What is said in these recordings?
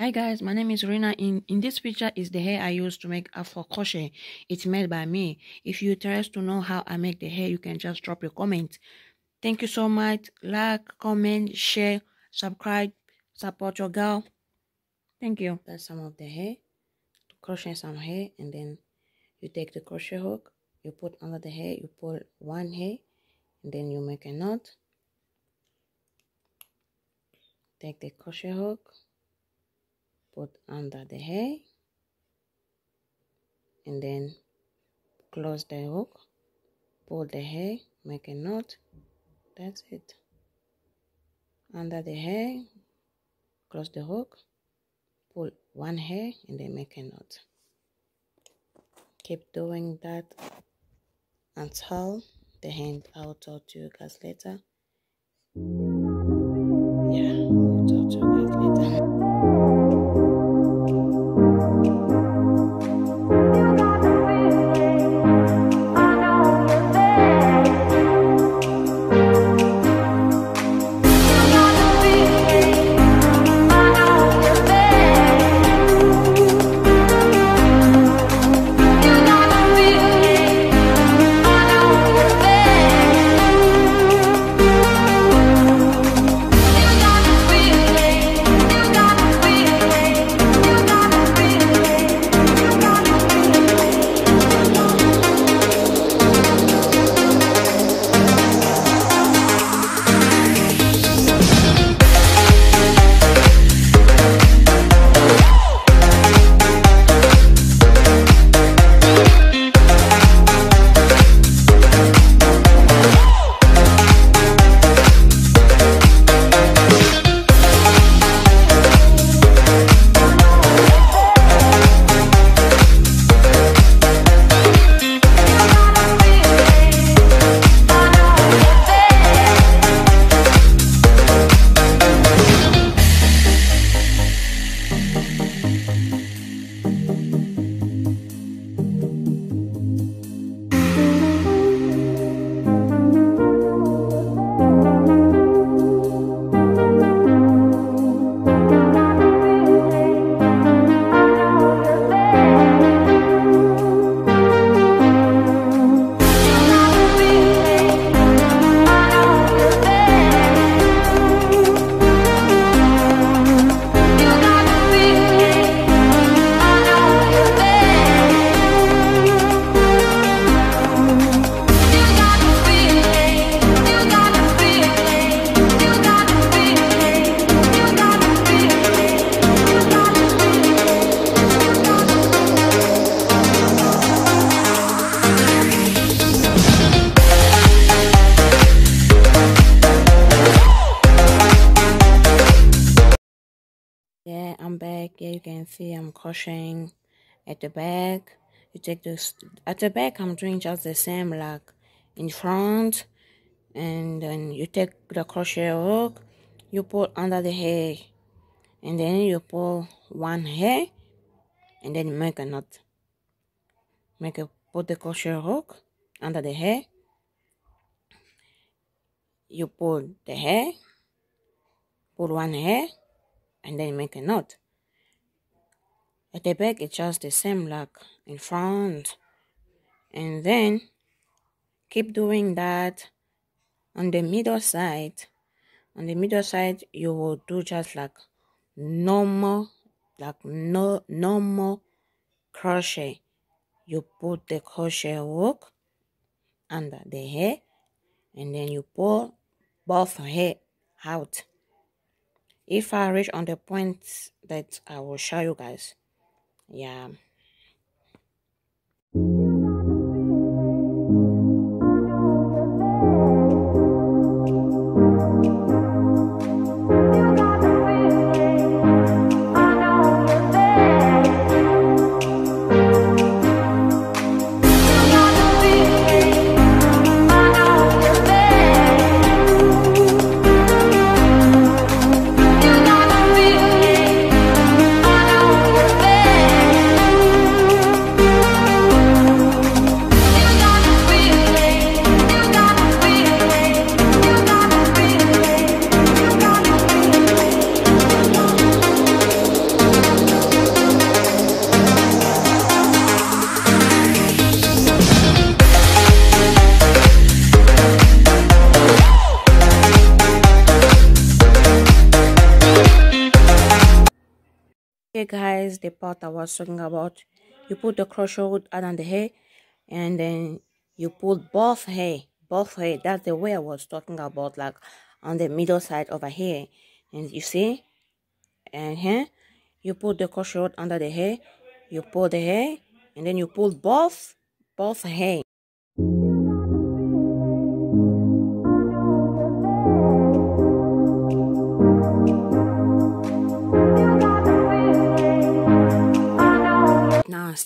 Hi guys, my name is Rhina. In in this picture is the hair I used to make afro crochet. It's made by me. If you're interested to know how I make the hair, you can just drop your comment. Thank you so much. Like, comment, share, subscribe, support your girl. Thank you. That's some of the hair. Crochet some hair and then you take the crochet hook, you put under the hair, you pull one hair and then you make a knot. Take the crochet hook put under the hair and then close the hook pull the hair make a knot that's it. Under the hair close the hook pull one hair and then make a knot. Keep doing that until the end i'll talk to you guys later yeah you can see i'm crocheting at the back. You take this at the back i'm doing just the same like in front. And then you take the crochet hook you put under the hair. And then you pull one hair and then make a knot. Make a put the crochet hook under the hair. You pull the hair pull one hair and then make a knot. At the back, it's just the same like in front. And then keep doing that on the middle side. On the middle side, you will do just like normal, like no normal crochet. You put the crochet hook under the hair and then you pull both hair out if I reach on the point that I will show you guys yeah okay guys the part i was talking about you put the crochet hook on the hair and then you put both hair both hair. That's the way i was talking about like on the middle side over here and you see? And here you put the crochet under the hair you pull the hair and then you pull both both hair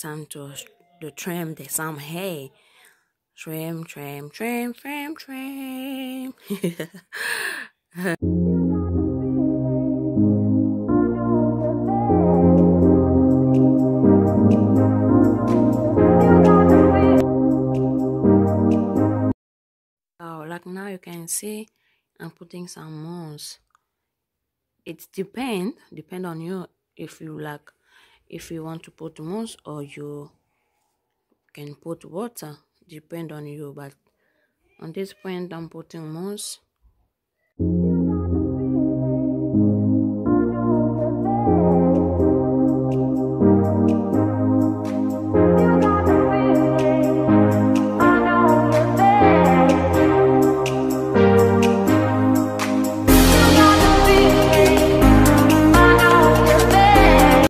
to to trim the some hair trim trim trim trim trim Oh, like now you can see I'm putting some moons. It depend depend on you if you like if you want to put moons or you can put water depend on you. But on this point I'm putting moons